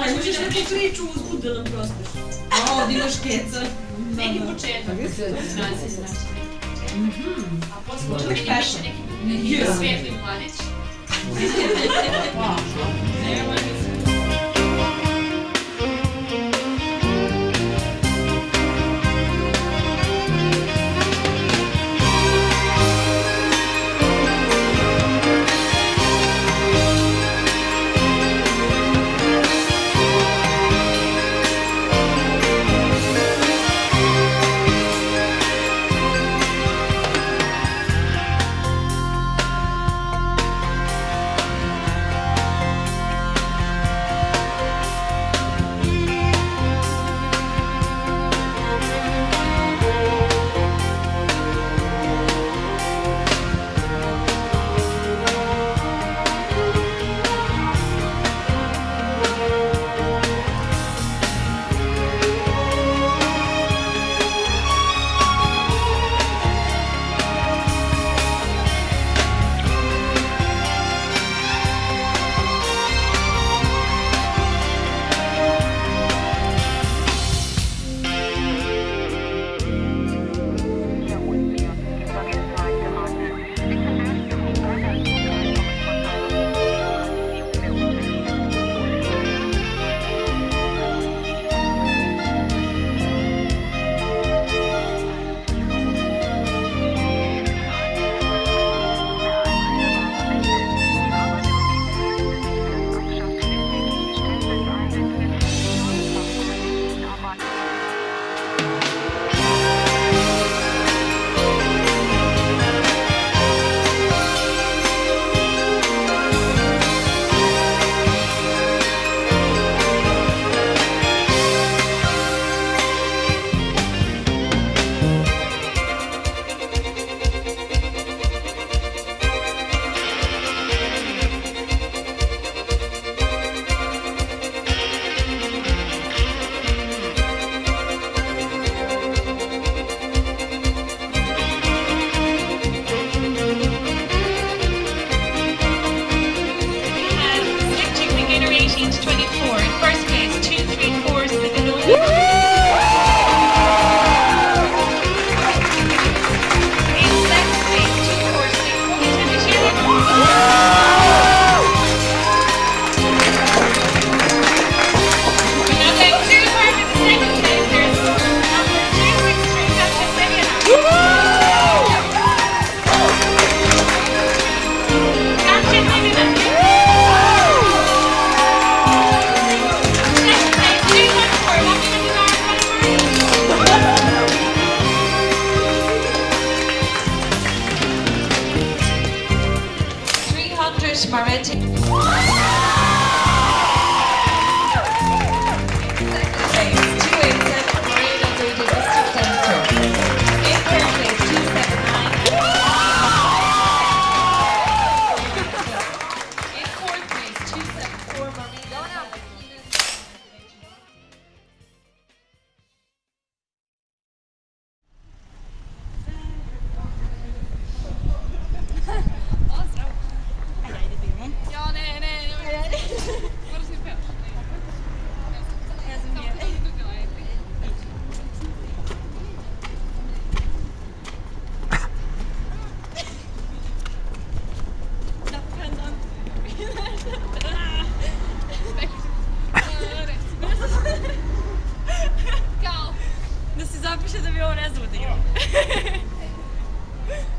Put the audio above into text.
Možda ćeš da ti priču da nam keca. Neki početak. Znači, znači, znači, A posle neki svijetli mladić. da bi ovo ne znamo da igramo.